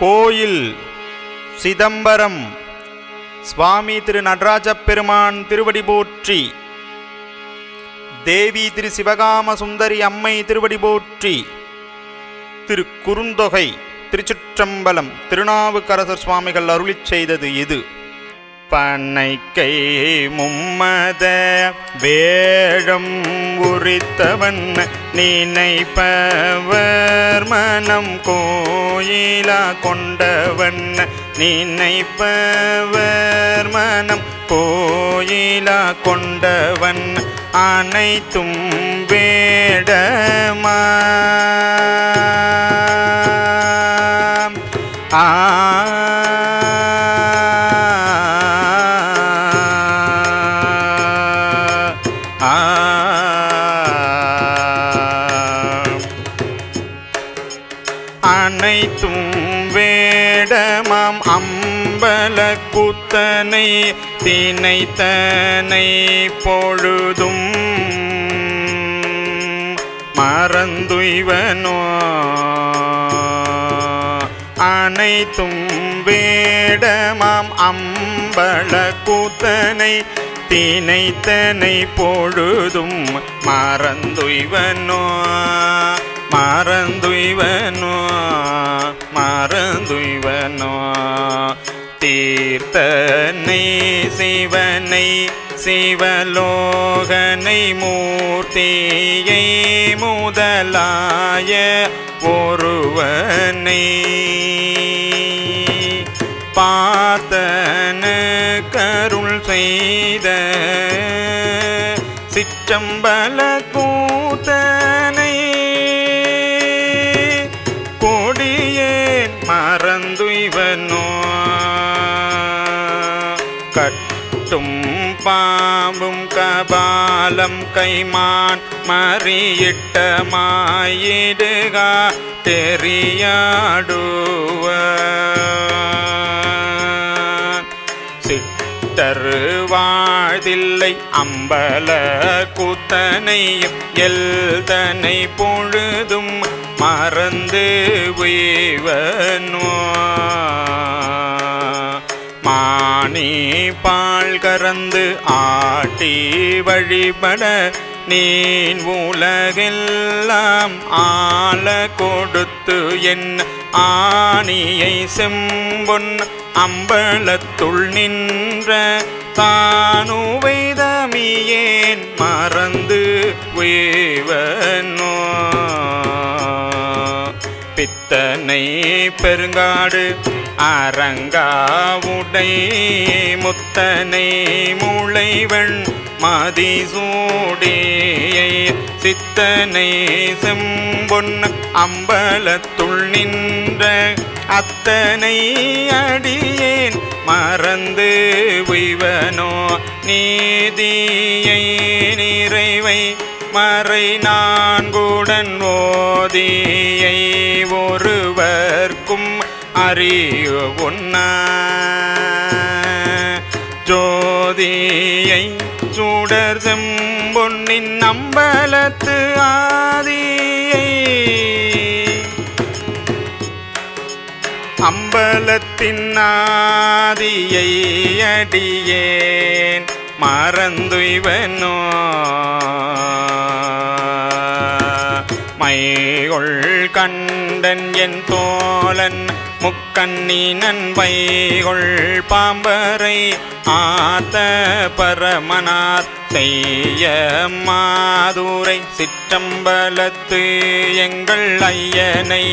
கோயில் சிதம்பரம் சுவாமி திரு நடராஜப் பெருமான் திருவடி போற்றி தேவி திரு சிவகாம சுந்தரி அம்மை திருவடி போற்றி திரு குறுந்தொகை திருச்சிற்றம்பலம் திருநாவுக்கரசர் சுவாமிகள் அருளிச் செய்தது இது. பனைக்கை மும்மத வேழம் உரித்தவன் நினைப்பவர் மனம் கோயிலா கொண்டவன் நினைப்பவர் மனம் கோயிலா கொண்டவன் அனைத்தும் வேடமா அனைத்தும் வேடமாம் அம்பல குத்தனை தினைத்தனை பொழுதும் மறந்துய்வனோ. அனைத்தும் வேடமாம் அம்பல கூத்தனை தினைத்தனை பொழுதும் மறந்துய்வனோ? மறந்துய்வனோ? மறந்துய்வனோ? தீர்த்தனை சிவனை சிவலோகனை மூர்த்தியை முதலாய ஒருவனை பார்த்தன கரு செய்த சிற்றம்பல கூத்தனை கொடியேன் மறந்து இவனோ கட்டும் பாம்பும் கபாலம் கைமான் மறியிட்ட மாயிடுகா தெரியாடோ இல்லை. அம்பல கூத்தனையும் எல்தனை பொழுதும் மறந்து உய்வனோ மானி பால் கறந்து ஆட்டி வழிபட நீன் உலகெல்லாம் ஆள கொடுத்து என் ஆணியை செம்பொன் அம்பலத்துள் நின்ற தானுவைதமியேன் மறந்து வேவனோ. பித்தனை பெருங்காடு அரங்காவுடை முத்தனை முளைவன் மதிசூடே சித்தனை செம்பொன் அம்பலத்துள் நின்ற அத்தனை அடியேன் மறந்து உய்வனோ நீதியை நிறைவை மறை நான்குடன் ஓதியை ஒருவர்க்கும் அறிய உண்ணா ஜோதியை சுடர் பொன்னின் நம்பலத்து ஆதியை. அம்பலத்தின் ஆதியை அடியேன் மறந்துய்வனோ மைகொள் கண்டன் என் தோழன் முக்கண்ணீனன் கொள் பாம்பரை ஆத்த பரமனார் செய்ய மாதுரை சிற்றம்பலத்து எங்கள் ஐயனை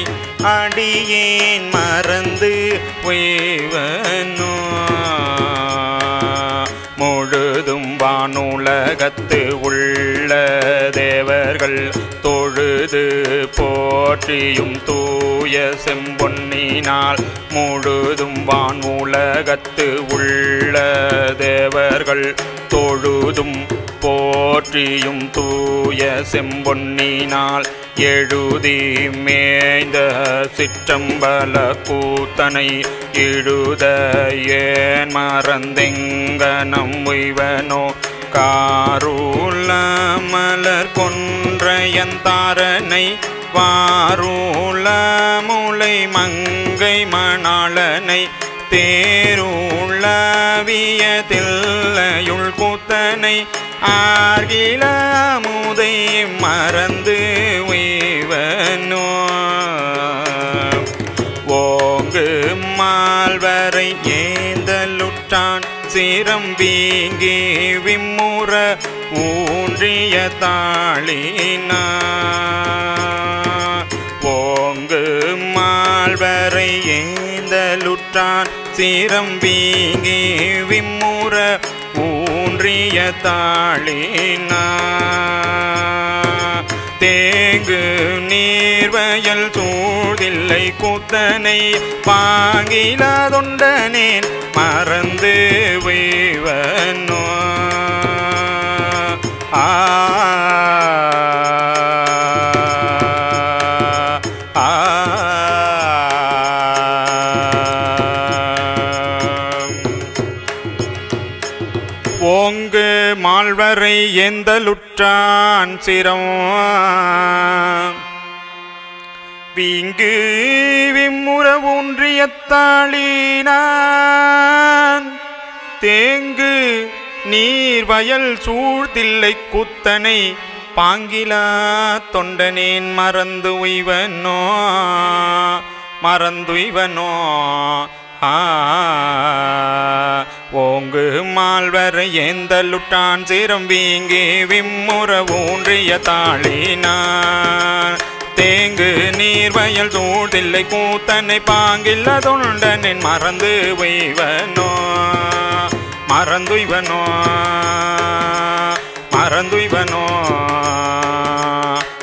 அடியேன் மறந்து உய்வனோ. முழுதும் வானுலகத்து உள்ள தேவர்கள் தொழுது போற்றியும் தூய செம்பொன்னினால் முழுதும் வான் உலகத்து உள்ள தேவர்கள் தொழுதும் போற்றியும் தூய செம்பொன்னினால் எழுதி மேய்ந்த சிற்றம்பல கூத்தனை இழுத ஏன் மறந்தெங்கனம் உய்வனோ? காரூல மலர் கொன்றையந்தாரனை வாரூல முளை மங்கை மணாளனை தேருளவிய தில்லையுள் கூத்தனை ஆர்கில முதை மறந்து உய்வனோ. ஓங்கு மால்வரை ஏ சிரம் வீங்கி விம்முற ஊன்றிய தாளினா. ஓங்கு மால்வரை ஏந்தலுற்றான். சிரம் வீங்கி விம்முற ஊன்றிய தாளினா. தேங்கு நீர்வயல் தூ சூழ்தில்லை கூத்தனை பாங்கிலாதொண்டனேன் மறந்து வைவனோ. ஆ. ஓங்கு மால்வரை எந்தலுற்றான் சிரம். வீங்கு விம்முற ஊன்றியத்தாளினான் தேங்கு நீர் வயல் சூழ்தில்லை குத்தனை பாங்கிலா தொண்டனேன் மறந்து உய்வனோ மறந்துய்வனோ. ஆ ஓங்கு மால்வரை ஏந்தலுட்டான் சிரம் வீங்கி விம்முற ஊன்றிய தாளினான் தேங்கு நீர்வயல் சூழ்தில்லை கூத்தனை பாங்கில்ல தொண்டனின் மறந்து வைவனோ மறந்துய்வனோ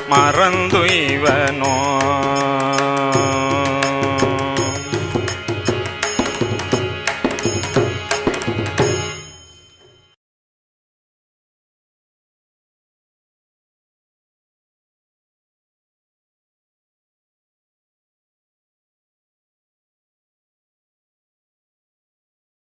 மறந்து இவன்